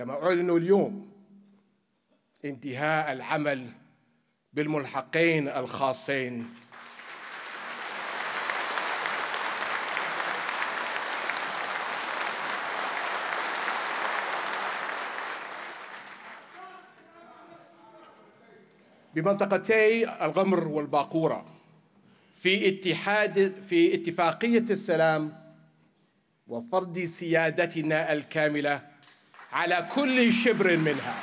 كما أعلن اليوم انتهاء العمل بالملحقين الخاصين. بمنطقتي الغمر والباقورة في اتحاد في اتفاقية السلام وفرض سيادتنا الكاملة على كل شبر منها.